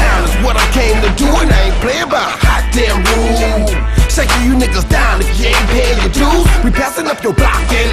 down is what I came to do, and I ain't playing by hot damn rules. Shaking you niggas down if you ain't paying your dues. We passing up your block and